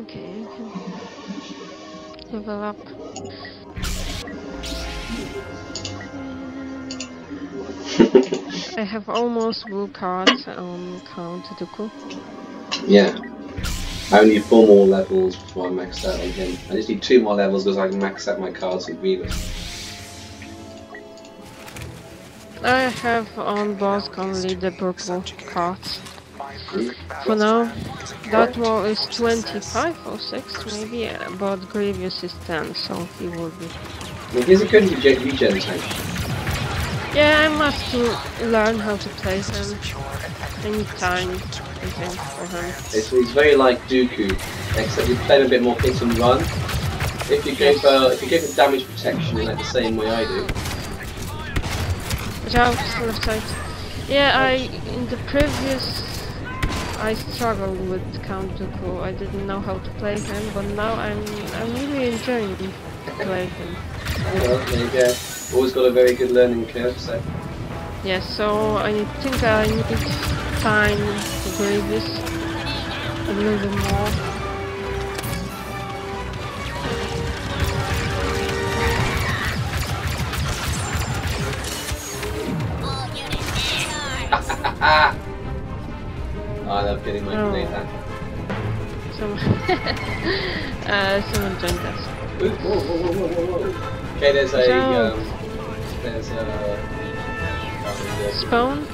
Okay, I level up. I have almost blue cards on Count Dooku. Yeah. I only need four more levels before I max out on him. I just need two more levels because I can max out my cards with Grievous. I have on boss only the purple cards. For now, that wall is 25 or 6 maybe, but Grievous is 10, so he will be. I mean, he's a good regen, regen. Yeah, I must learn how to play him. I need time, I think, for him. It's, he's very like Dooku, except you play a bit more hit and run. If you go for if you go for damage protection in like the same way I do, left side. Yeah, I in the previous I struggled with Count Dooku. I didn't know how to play him, but now I'm I'm really enjoying playing him. well, there you go. Always got a very good learning curve, so Yeah, so I think I need time to grade this a little bit more. Getting my Oh. grenade back. Some uh, someone joined us. Ooh, whoa, whoa, whoa, whoa, whoa, whoa. Okay, there's a So- um, there's a Spawn?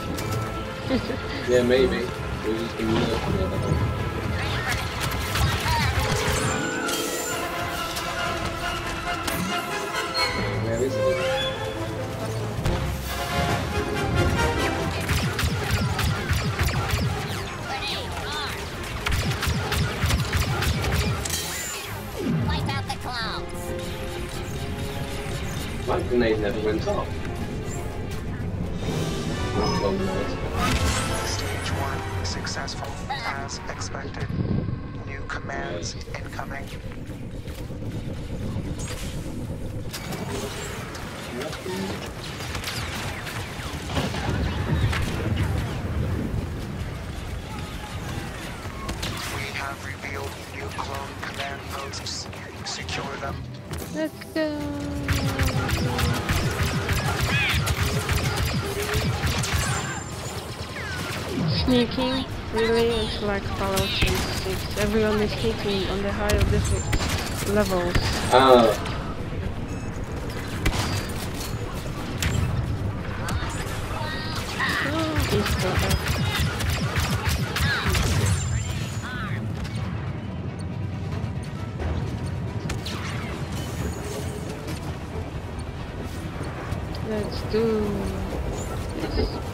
yeah, maybe. We've just been lurking the grenade never went off. Stage one successful as expected. New commands incoming. Sneaking, really, it's like Fallout 76. Everyone is sneaking on the higher difficult levels. Oh. Let's do this.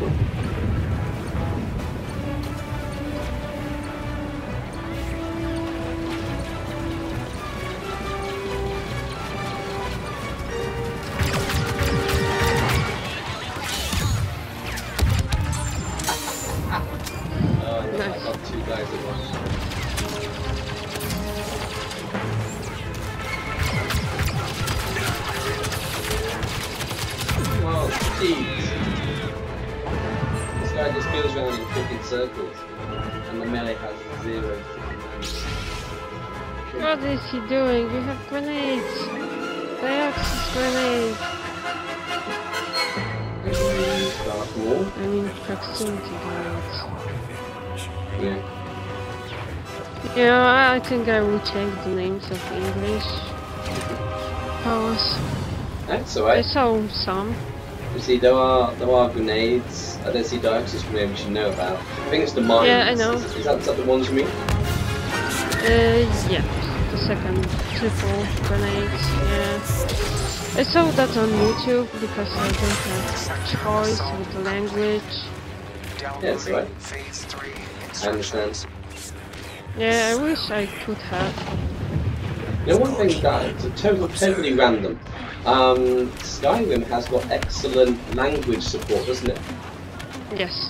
zero What is he doing? You have grenades! Dioxis grenade! damage. Darth Maul. I mean proximity grenades. Yeah. Yeah, I think I will change the names of English powers. That's alright. I saw some. You see, there are there are grenades. I don't see Dioxis grenade we should know about. I think it's the mines. Yeah, I know. Is, is, that, is that the ones you mean? Uh, yeah, the second triple grenades, yeah. I saw that on YouTube because I don't have choice with the language. Yeah, it's Downloading alright. phase three I understand. Yeah, I wish I could have. You know one thing that it's a total, totally random. Um, Skyrim has got excellent language support, doesn't it? Yes.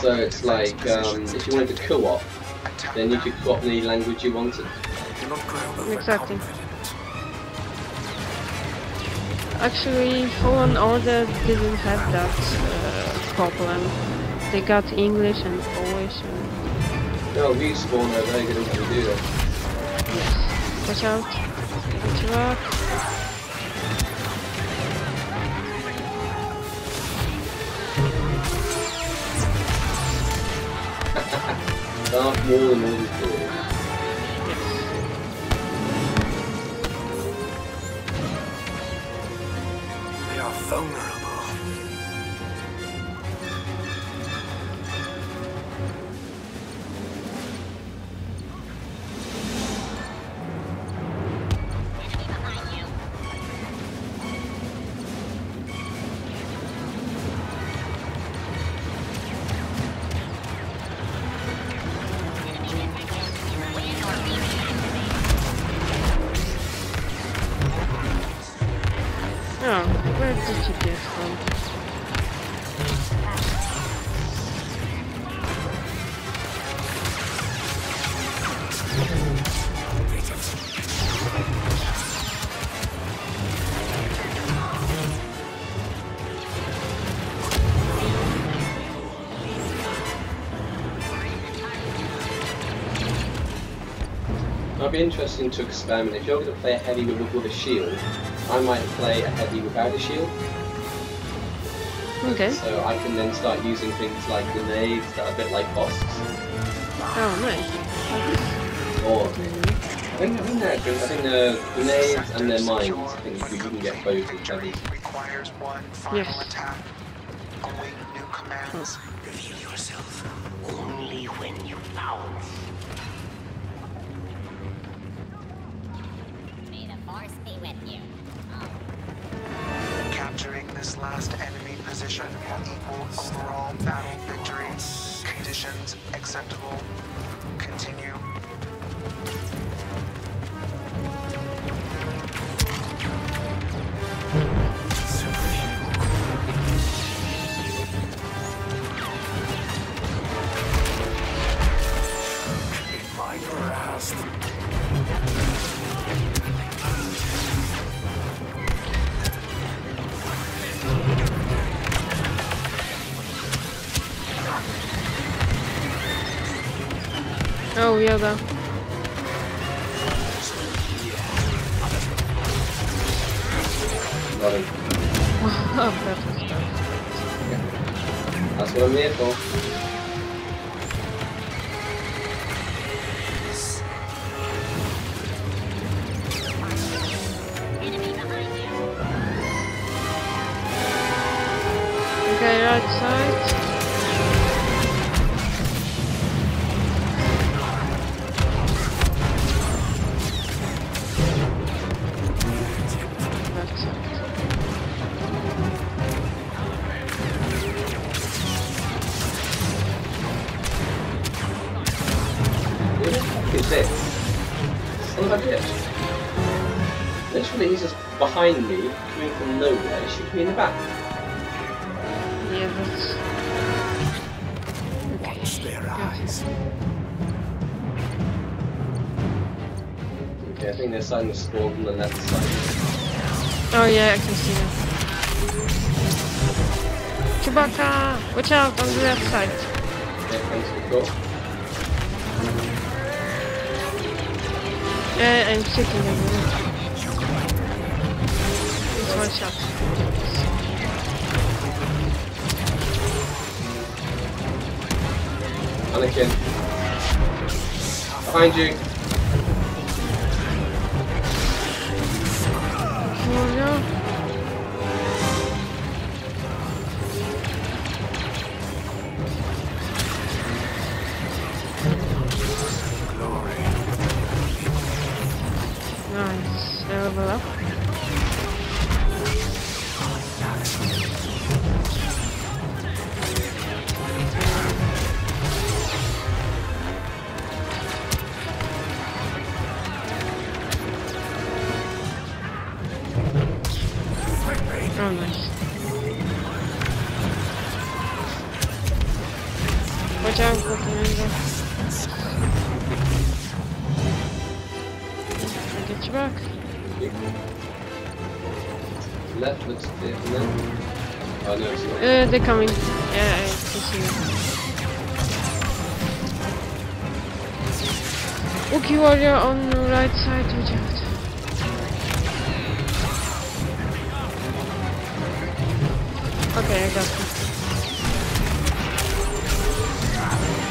So it's like um, if you wanted to co-op, then you could co-op any language you wanted. Exactly. Actually, Fallen Order didn't have that uh, problem. They got English and Polish and No, respawn are very good at what we do though. Watch out. Out. Darth Maul and From? Be interesting to experiment. If you're going to play a heavy with, with a shield, I might play a heavy without a shield. Okay. So I can then start using things like grenades that are a bit like bosses. Oh, nice. Or I think I think that I think the grenades and their mines. I think you can get both with heavy. Requires one final Yes. attack. Await new commands. Hmm. Reveal yourself only when you pounce. Yoda. Got him. that was tough. That's what I'm here for. You. Okay, right side. Son of a bitch. Literally, he's just behind me, coming from nowhere, and shooting me in the back. Yeah, that's... Watch their eyes. Okay, I think they're starting to spawn from the left side. Oh yeah, I can see them. Chewbacca! Watch out on the left side. Okay, thanks for Eh, the call. Yeah, I'm shooting them. It's one shot. Anakin. Behind you. Oh no. Nice. Level up. I'll get you back. Left looks clear. Oh no, it's not. Uh, they're coming. Yeah, I can see them. Wookiee warrior on the right side, watch out. Okay, I got you.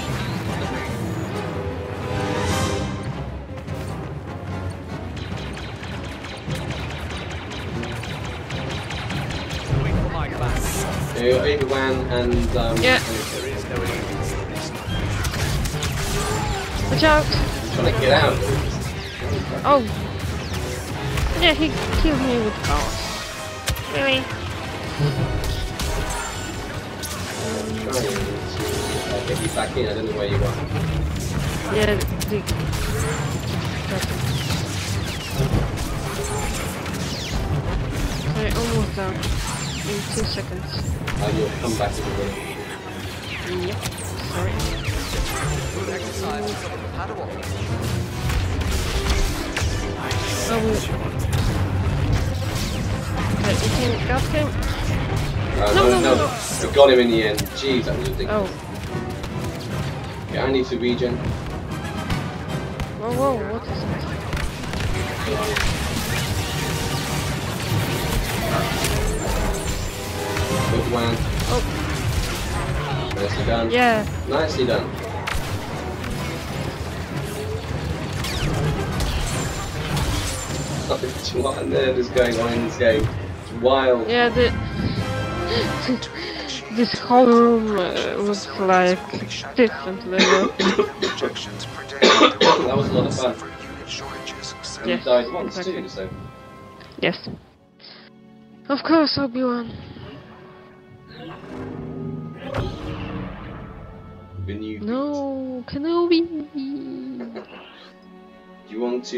Yeah, Obi-Wan and um, Yeah. Watch out! I'm trying to get out. Oh! Yeah, he killed me with chaos. Really? I'm trying to uh, get you back in. I don't know where you are. Yeah, the... Okay, almost down. In two seconds. And you'll come back in the room. Yep. Sorry. Oh, we... Okay, you can him. Uh, No, no, no, no, no, We got him in the end. Jeez, that was ridiculous. Oh. Okay, I need to regen. Whoa, whoa, what is that? Done. yeah. Nicely done. what on earth is going on in this game? It's wild. Yeah, the... this whole room uh, was like different level. That was a lot of fun. for unit shortages. So And Yes, died once exactly. too, so. Yes. Of course, Obi-Wan. When you No, Kenobi. Do you want to